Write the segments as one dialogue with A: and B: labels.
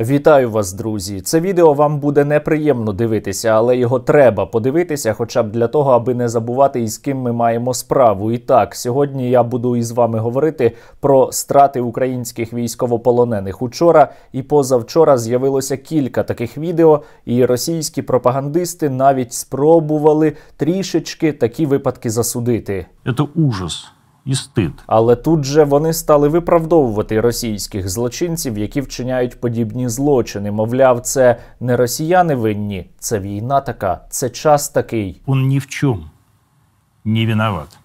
A: Вітаю вас, друзі! Це відео вам буде неприємно дивитися, але його треба подивитися, хоча б для того, аби не забувати, із ким ми маємо справу. І так, сьогодні я буду із вами говорити про страти українських військовополонених. Учора і позавчора з'явилося кілька таких відео, і російські пропагандисти навіть спробували трішечки такі випадки засудити.
B: Это ужас и стид.
A: Але тут же вони стали виправдовувати російських злочинців, які вчиняють подібні злочини. Мовляв, це не росіяни винні, це війна така, це час такий.
B: Он ні в чому не виноват.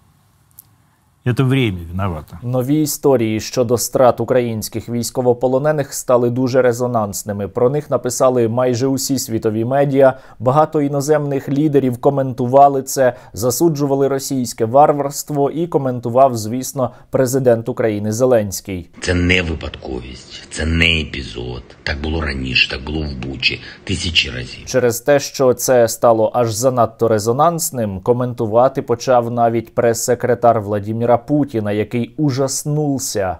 B: Это время виновато.
A: Нові історії щодо страт українських військовополонених стали дуже резонансними. Про них написали майже усі світові медіа. Багато іноземних лідерів коментували це, засуджували російське варварство і коментував, звісно, президент України Зеленський.
C: Це не випадковість, це не епізод. Так було раніше, так було в Бучі тисячі разів.
A: Через те, що це стало аж занадто резонансним, коментувати почав навіть прес-секретар Владіміра Путіна, який ужаснувся.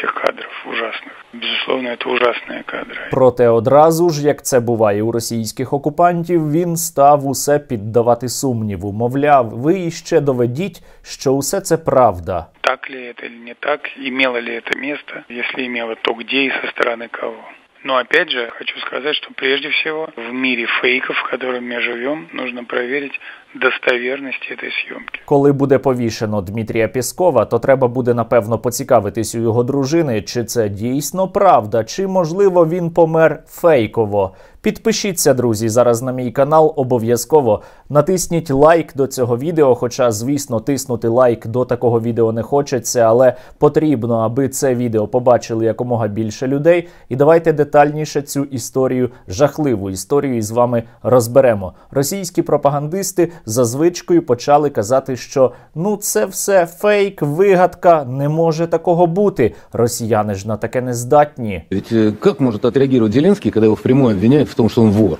D: этих кадров ужасных. Безусловно, это ужасные кадры.
A: Проте одразу ж, як це буває у російських окупантів, він став усе піддавати сумніву. Мовляв, ви іще доведіть, що усе це правда.
D: Так ли это или не так, имело ли это место, если имело, то где и со стороны кого. Но опять же, хочу сказать, что прежде всего в мире фейков, в котором мы живем, нужно проверить достоверность этой съемки.
A: Коли буде повішено Дмитрія Піскова, то треба буде напевно поцікавитись у його дружини, чи це дійсно правда, чи можливо він помер фейково. Підпишіться, друзі, зараз на мій канал. Обов'язково натисніть лайк до цього відео. Хоча, звісно, тиснути лайк до такого відео не хочеться, але потрібно, аби це відео побачили якомога більше людей. І давайте детальніше цю історію, жахливу історію із вами розберемо. Російські пропагандисти за звичкою почали казати, що ну це все фейк, вигадка, не може такого бути. Росіяни ж на таке не здатні.
E: Ведь э, как может отреагировать Зеленский, когда его впрямую обвиняют в том, что он вор?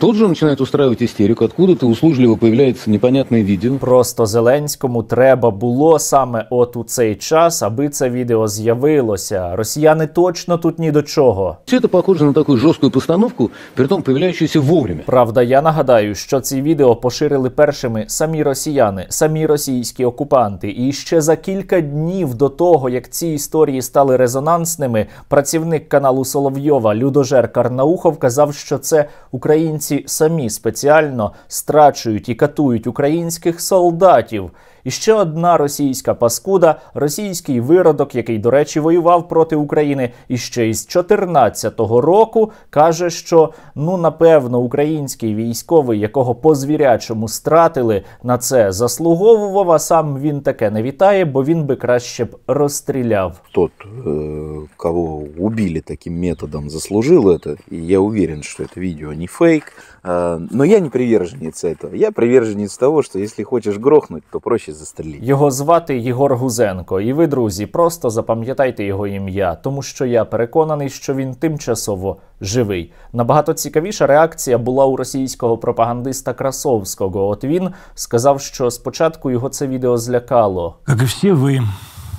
E: Тут же начинает устраивать истерику, откуда-то услужливо появляется непонятное видео.
A: Просто Зеленському треба було саме от у цей час, аби це відео з'явилося. Росіяни точно тут ні до чого.
E: Все это похоже на такую жесткую постановку, притом появляющуюся вовремя.
A: Правда, я нагадаю, що ці відео поширили першими самі росіяни, самі російські окупанти. І ще за кілька днів до того, як ці історії стали резонансними, працівник каналу Соловйова Людожер Карнаухов казав, що це українці самі спеціально страчують і катують українських солдатів. І ще одна російська паскуда, російський виродок, який, до речі, воював проти України іще із 14-го року, каже, що ну напевно український військовий, якого по звірячому стратили, на це заслуговував. А сам він таке не вітає, бо він би краще б розстріляв.
F: тот, э, кого убили таким методом, заслужил это. И я уверен, что это видео не фейк. Но я не приверженец этого. Я приверженец того, что если хочешь грохнуть, то проще застрелить.
A: Його звати Єгор Гузенко, і ви, друзі, просто запам'ятайте його ім'я, тому що я переконаний, що він тимчасово живий. Набагато цікавіша реакція була у російського пропагандиста Красовського. От він сказав, що спочатку його це відео злякало.
B: Как и все вы,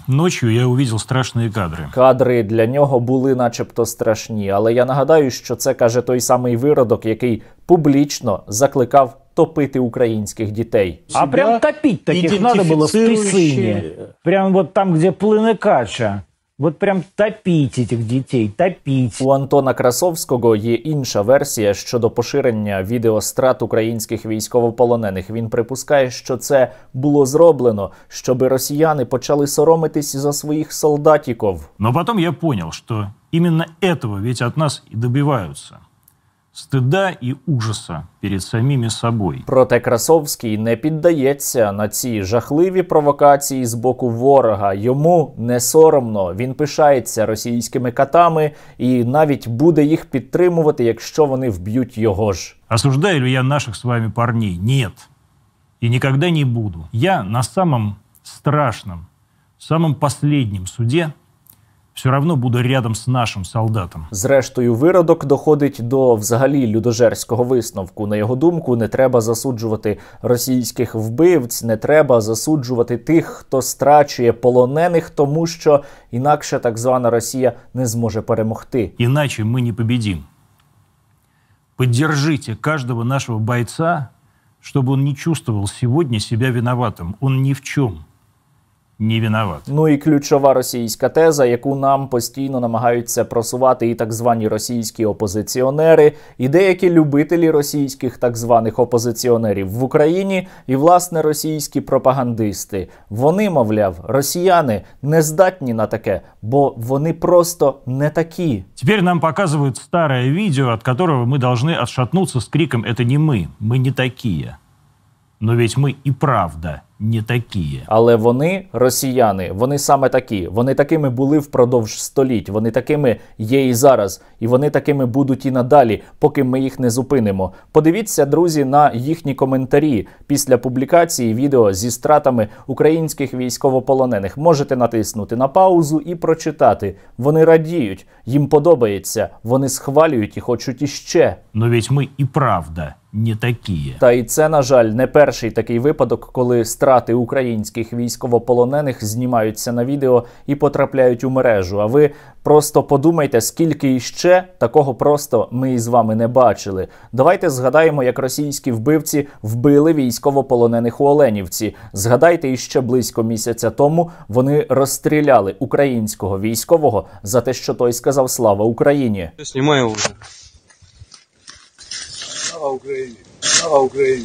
B: ночью я увидел страшные кадры.
A: Кадри для нього були начебто страшні, але я нагадаю, що це каже той самий виродок, який публічно закликав топити українських дітей.
G: А прям топить таких надо было в Писыне. Прям вот там, где плыны кача. Вот прям топіть цих дітей, топіть.
A: У Антона Красовського є інша версія щодо поширення відеострат українських військовополонених. Він припускає, що це було зроблено, щоби росіяни почали соромитись за своїх солдатіков.
B: Но потом я понял, що іменно цього ведь від нас і добиваются. Стыда и ужаса перед самими собой.
A: Проте Красовський не піддається на ці жахливі провокації з боку ворога. Йому не соромно. Він пишається російськими катами і навіть буде їх підтримувати, якщо вони вб'ють його ж.
B: Осуждаю ли я наших с вами парней? Нет. И никогда не буду. Я на самом страшном, самом последнем суде все равно буду рядом с нашим солдатом.
A: Зрештою, виродок доходить до взагалі людожерського висновку. На його думку, не треба засуджувати російських вбивць, не треба засуджувати тих, хто страчує полонених, тому що інакше так звана Росія не зможе перемогти.
B: Иначе мы не победим. Поддержите каждого нашего бойца, чтобы он не чувствовал сегодня себя виноватым. Он ни в чем не виноват.
A: Ну і ключова російська теза, яку нам постійно намагаються просувати і так звані російські опозиціонери, і деякі любителі російських так званих опозиціонерів в Україні, і власне російські пропагандисти. Вони, мовляв, росіяни не здатні на таке, бо вони просто не такі.
B: Теперь нам показывают старое видео, от которого мы должны отшатнуться с криком «Это не мы, мы не такие». Но ведь мы и правда не такие.
A: Але вони, росіяни, вони саме такі. Вони такими були впродовж століть. Вони такими є і зараз, і вони такими будуть і надалі, поки ми їх не зупинимо. Подивіться, друзі, на їхні коментарі після публікації відео зі стратами українських військовополонених. Можете натиснути на паузу і прочитати. Вони радіють, їм подобається, вони схвалюють і хочуть іще.
B: Но ведь мы и правда не такие.
A: Та і це, на жаль, не перший такий випадок, коли страти українських військовополонених знімаються на відео і потрапляють у мережу. А ви просто подумайте, скільки іще такого просто ми із вами не бачили. Давайте згадаємо, як російські вбивці вбили військовополонених у Оленівці. Згадайте, іще близько місяця тому вони розстріляли українського військового за те, що той сказав Слава Україні.
H: Снимаю уже. Слава Украине!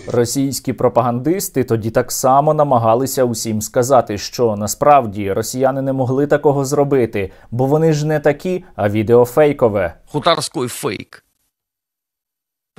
A: Російські пропагандисти тоді так само намагалися усім сказати, що насправді росіяни не могли такого зробити, бо вони ж не такі, а відео фейкове.
I: Хутарський фейк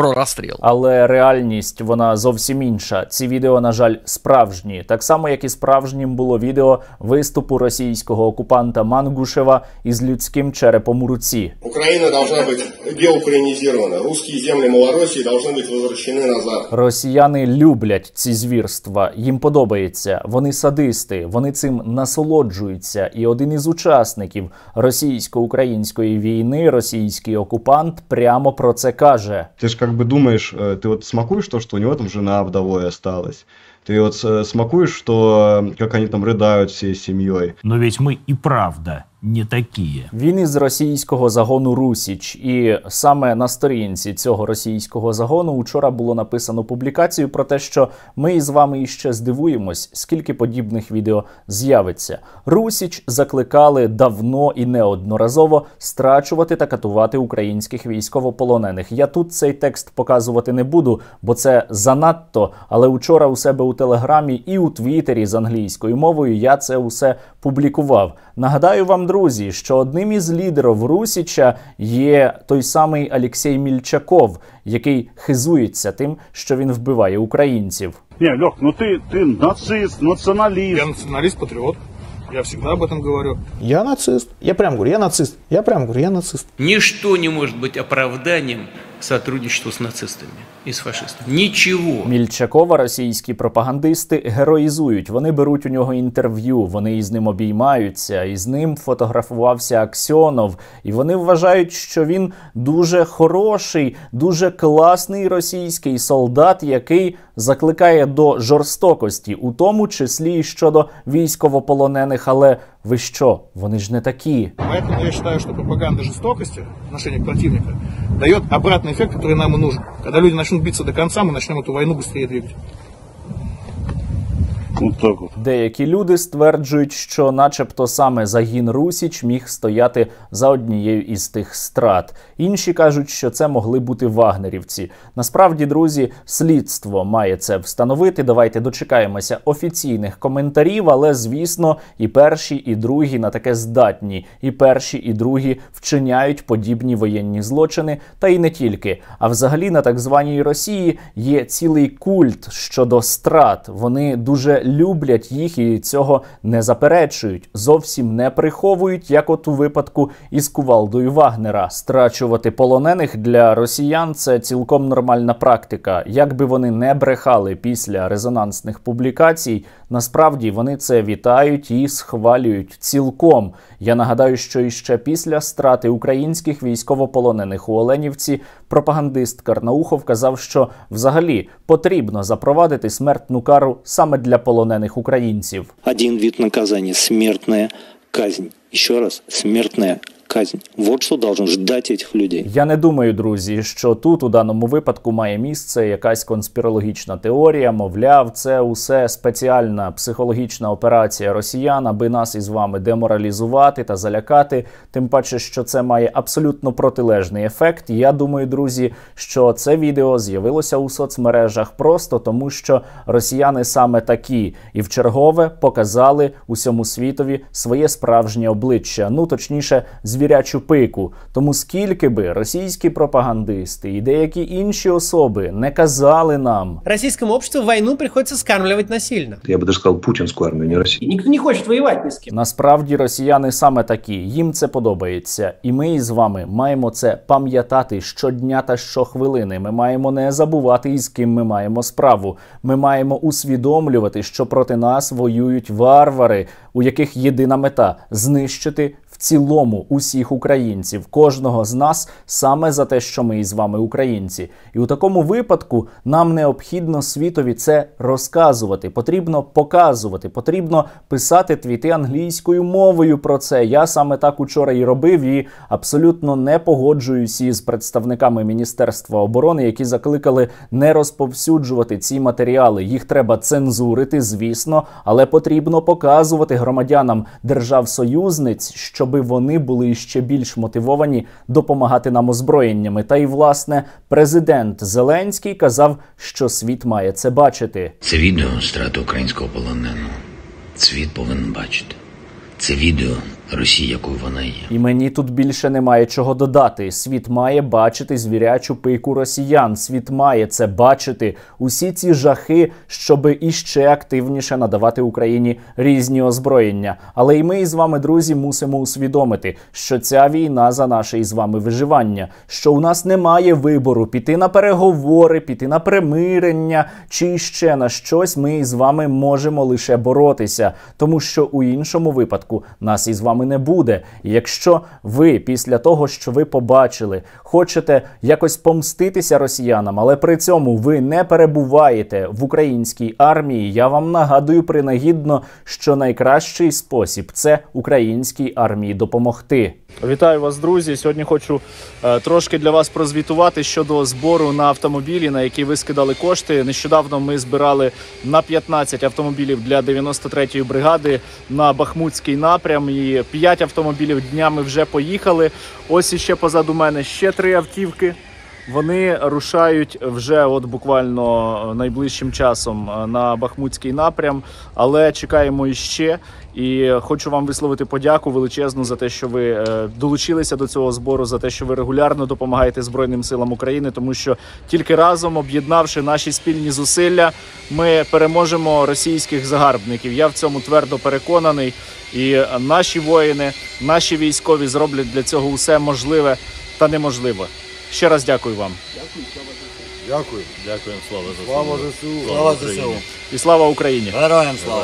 I: Про розстріл.
A: Але реальність вона зовсім інша. Ці відео, на жаль, справжні. Так само, як і справжнім було відео виступу російського окупанта Мангушева із людським черепом у руці.
J: Украина должна быть деукраинизирована. Русские земли Малороссии должны быть возвращены назад.
A: Росіяни люблять ці звірства, їм подобається. Вони садисти, вони цим насолоджуються. І один із учасників російсько-української війни, російський окупант, прямо про це каже.
K: Ты же как бы думаешь, э, ты вот смакуешь то, что у него там жена вдовой осталась. Ты вот э, смакуешь, что э, как они там рыдают всей семьей.
B: Но ведь мы и правда не такие.
A: Він із російського загону Русіч, і саме на сторінці цього російського загону учора було написано публікацію про те, що ми із вами іще здивуємось, скільки подібних відео з'явиться. Русіч закликали давно і неодноразово страчувати та катувати українських військовополонених. Я тут цей текст показувати не буду, бо це занадто. Але учора у себе у телеграмі і у Твіттері з англійською мовою я це усе публікував. Нагадаю вам, друзі, що одним із лідерів Русіча є той самий Олексій Мільчаков, який хизується тим, що він вбиває українців.
L: Не, Лех, ну ты, ты нацист, националист.
H: Я националист-патриот. Я всегда об этом говорю.
M: Я нацист. Я прям говорю, я нацист. Я прям говорю, я нацист.
N: Ничто не может быть оправданием сотрудничеству с нацистами и с фашистами. Ничего.
A: Мільчакова російські пропагандисти героїзують. Вони беруть у нього інтерв'ю, вони із ним обіймаються, і з ним фотографувався Аксьонов. І вони вважають, що він дуже хороший, дуже класний російський солдат, який закликає до жорстокості, у тому числі і щодо військовополонених. Але ви що? Вони ж не такі.
H: Поэтому я считаю, что пропаганда жестокости в отношении противника дает обратный эффект, который нам и нужен. Когда люди начнут биться до конца, мы начнем эту войну быстрее двигать.
L: Вот так вот.
A: Деякі люди стверджують, що, начебто, саме загін Русіч міг стояти за однією із тих страт. Інші кажуть, що це могли бути вагнерівці. Насправді, друзі, слідство має це встановити. Давайте дочекаємося офіційних коментарів, але звісно, і перші, і другі на таке здатні. І перші, і другі вчиняють подібні воєнні злочини, та й не тільки. А взагалі на так званій Росії є цілий культ щодо страт. Вони дуже люблять їх і цього не заперечують, зовсім не приховують, як от у випадку із кувалдою Вагнера. Страчувати полонених для росіян це цілком нормальна практика. Як би вони не брехали після резонансних публікацій, насправді вони це вітають і схвалюють цілком. Я нагадаю, що іще після страти українських військовополонених у Оленівці пропагандист Карнаухов казав, що взагалі потрібно запровадити смертну кару саме для полонених українців.
O: Один вид наказання смертна казнь. Ще раз, смертная казнь. Вот что должен ждать этих людей.
A: Я не думаю, друзі, що тут у даному випадку має місце якась конспірологічна теорія. Мовляв, це усе спеціальна психологічна операція росіян, аби нас із вами деморалізувати та залякати. Тим паче, що це має абсолютно протилежний ефект. Я думаю, друзі, що це відео з'явилося у соцмережах просто тому, що росіяни саме такі і в чергове показали усьому світові своє справжнє обличчя. Ну точніше, звірячу пику. Тому скільки би російські пропагандисти і деякі інші особи не казали нам,
P: Российскому обществу войну приходится скармливать насильно.
Q: Я бы даже сказал путинскую армию, не Россию.
P: И никто не хочет воевать ни с кем.
A: Насправді росіяни саме такі, їм це подобається, і ми із вами маємо це пам'ятати щодня та щохвилини. Ми маємо не забувати, із ким ми маємо справу. Ми маємо усвідомлювати, що проти нас воюють варвари, у яких єдина мета знищити в цілому усіх українців, кожного з нас саме за те, що ми із вами українці. І у такому випадку нам необхідно світові це розказувати. Потрібно показувати, потрібно писати твіти англійською мовою про це. Я саме так учора і робив, і абсолютно не погоджуюсь із представниками Міністерства оборони, які закликали не розповсюджувати ці матеріали. Їх треба цензурити, звісно, але потрібно показувати громадянам держав-союзниць, щоби вони були ще більш мотивовані допомагати нам озброєннями. Та й власне президент Зеленський казав, що світ має це бачити.
C: Це відео страти українського полоненого. Світ повинен бачити. Це відео Росії, якою вона є.
A: І мені тут більше немає чого додати. Світ має бачити звірячу пику росіян. Світ має це бачити. Усі ці жахи, щоби іще активніше надавати Україні різні озброєння. Але й ми із вами, друзі, мусимо усвідомити, що ця війна за наше із вами виживання, що у нас немає вибору піти на переговори, піти на примирення чи ще на щось. Ми із вами можемо лише боротися, тому що у іншому випадку нас із вами не буде. І якщо ви після того, що ви побачили, хочете якось помститися росіянам, але при цьому ви не перебуваєте в українській армії, я вам нагадую принагідно, що найкращий спосіб це українській армії допомогти. Вітаю вас, друзі. Сьогодні хочу е, трошки для вас прозвітувати щодо збору на автомобілі, на які ви скидали кошти. Нещодавно ми збирали на 15 автомобілів для 93-ї бригади на Бахмутський напрям. І 5 автомобілів днями вже поїхали. Ось іще позаду мене ще три автівки. Вони рушають вже от буквально найближчим часом е, на Бахмутський напрям, але чекаємо іще. І хочу вам висловити подяку величезну за те, що ви е, долучилися до цього збору, за те, що ви регулярно допомагаєте Збройним силам України, тому що тільки разом, об'єднавши наші спільні зусилля, ми переможемо російських загарбників. Я в цьому твердо переконаний. І наші воїни, наші військові зроблять для цього усе можливе та неможливе. Ще раз дякую вам.
R: Дякую.
S: Дякуємо, слава ЗСУ.
R: Слава ЗСУ.
S: Слава
R: ЗСУ.
A: І слава Україні!
R: Героям слава!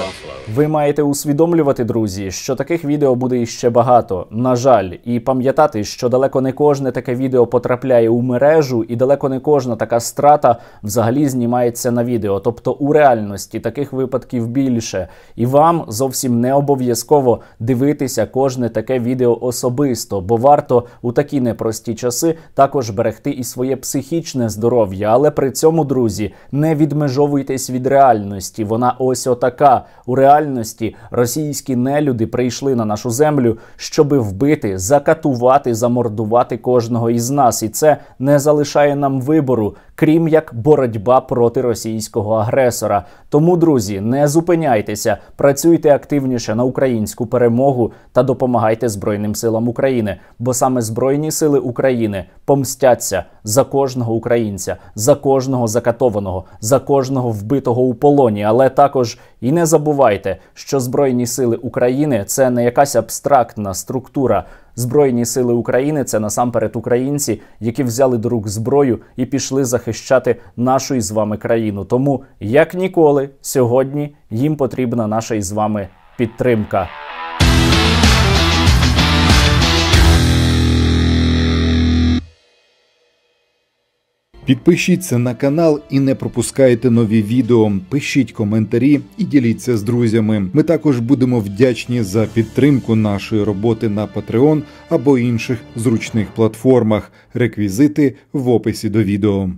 A: Ви маєте усвідомлювати, друзі, що таких відео буде іще багато. На жаль, і пам'ятати, що далеко не кожне таке відео потрапляє у мережу, і далеко не кожна така страта взагалі знімається на відео. Тобто у реальності таких випадків більше. І вам зовсім не обов'язково дивитися кожне таке відео особисто, бо варто у такі непрості часи також берегти і своє психічне здоров'я. Але при цьому, друзі, не відмежовуйтесь від реальності. Вона ось отака. У реальності російські нелюди прийшли на нашу землю, щоби вбити, закатувати, замордувати кожного із нас. І це не залишає нам вибору, крім як боротьба проти російського агресора. Тому, друзі, не зупиняйтеся, працюйте активніше на українську перемогу та допомагайте Збройним силам України, бо саме Збройні сили України помстяться за кожного українця, за кожного закатованого, за кожного вбитого у полоні. Але також і не забувайте, що Збройні сили України це не якась абстрактна структура. Збройні сили України це насамперед українці, які взяли до рук зброю і пішли захищати нашу із вами країну. Тому як ніколи, сьогодні їм потрібна наша із вами підтримка.
S: Підпишіться на канал і не пропускайте нові відео. Пишіть коментарі і діліться з друзями. Ми також будемо вдячні за підтримку нашої роботи на Patreon або інших зручних платформах. Реквізити в описі до відео.